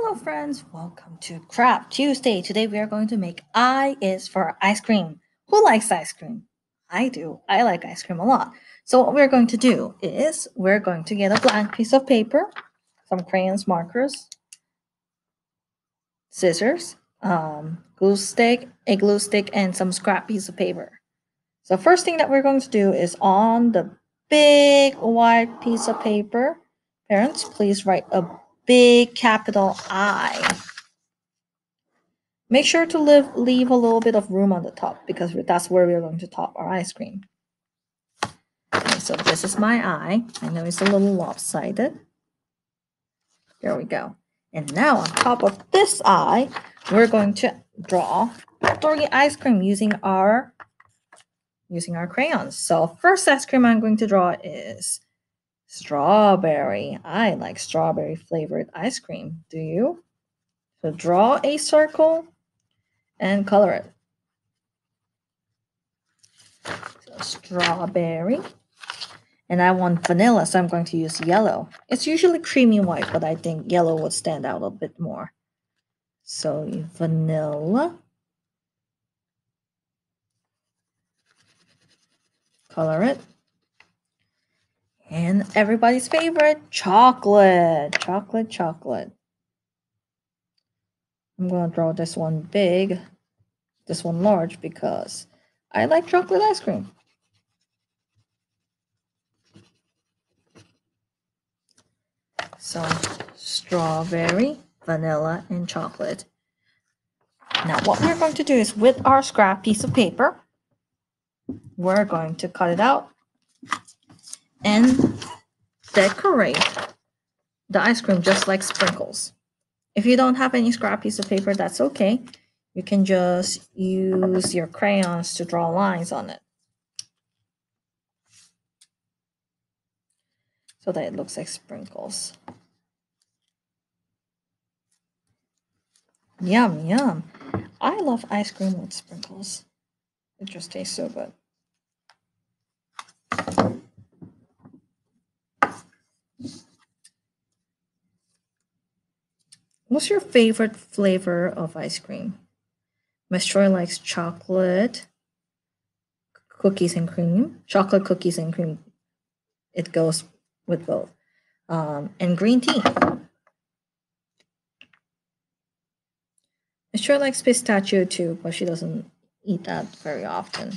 Hello, friends. Welcome to Craft Tuesday. Today we are going to make I is for ice cream. Who likes ice cream? I do. I like ice cream a lot. So what we're going to do is we're going to get a blank piece of paper, some crayons, markers, scissors, um, glue stick, a glue stick, and some scrap piece of paper. So first thing that we're going to do is on the big white piece of paper, parents, please write a big capital I. Make sure to leave, leave a little bit of room on the top because that's where we're going to top our ice cream. Okay, so this is my eye. I know it's a little lopsided. There we go. And now on top of this eye, we're going to draw three ice cream using our using our crayons. So first ice cream I'm going to draw is Strawberry. I like strawberry flavored ice cream. Do you? So draw a circle and color it. So strawberry. And I want vanilla, so I'm going to use yellow. It's usually creamy white, but I think yellow would stand out a bit more. So vanilla. Color it. And everybody's favorite, chocolate. Chocolate, chocolate. I'm going to draw this one big, this one large because I like chocolate ice cream. So strawberry, vanilla, and chocolate. Now what we're going to do is with our scrap piece of paper, we're going to cut it out and decorate the ice cream just like sprinkles. If you don't have any scrap piece of paper, that's okay. You can just use your crayons to draw lines on it. So that it looks like sprinkles. Yum, yum. I love ice cream with sprinkles. It just tastes so good. What's your favorite flavor of ice cream? Miss Choi likes chocolate, cookies and cream, chocolate cookies and cream. It goes with both. Um, and green tea. Miss Choi likes pistachio too, but she doesn't eat that very often.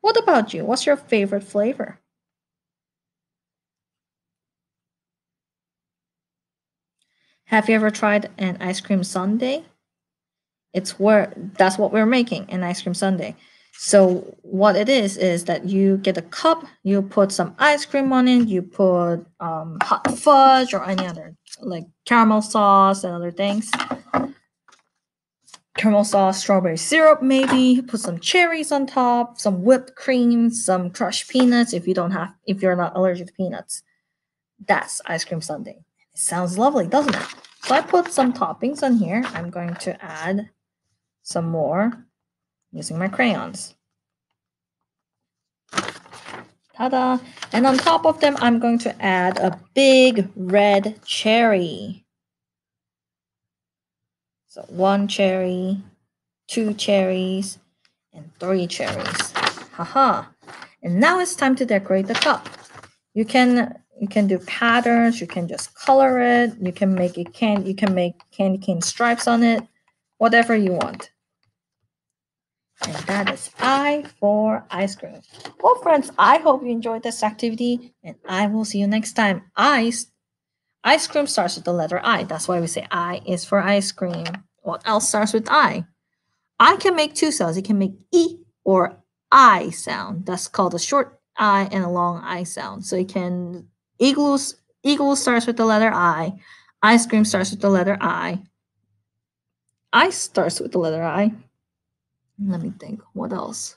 What about you? What's your favorite flavor? Have you ever tried an ice cream sundae? It's where that's what we're making an ice cream sundae. So what it is is that you get a cup, you put some ice cream on it, you put um, hot fudge or any other like caramel sauce and other things. Caramel sauce, strawberry syrup, maybe put some cherries on top, some whipped cream, some crushed peanuts if you don't have if you're not allergic to peanuts. That's ice cream sundae. Sounds lovely, doesn't it? So I put some toppings on here. I'm going to add some more using my crayons. Ta-da! And on top of them, I'm going to add a big red cherry. So one cherry, two cherries, and three cherries. Haha. And now it's time to decorate the cup. You can you can do patterns you can just color it you can make it can you can make candy cane stripes on it whatever you want. And that is i for ice cream. Well friends i hope you enjoyed this activity and i will see you next time. Ice ice cream starts with the letter i. That's why we say i is for ice cream. What else starts with i? I can make two sounds. It can make e or i sound. That's called a short i and a long i sound. So you can Eagles eagle starts with the letter I. Ice cream starts with the letter I. Ice starts with the letter I. Let me think. What else?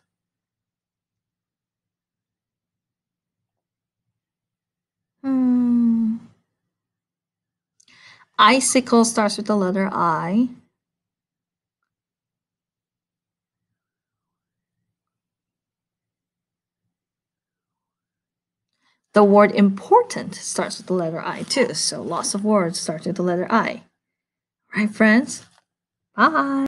Hmm. Icicle starts with the letter I. The word important starts with the letter I too, so lots of words start with the letter I. Right, friends? Bye.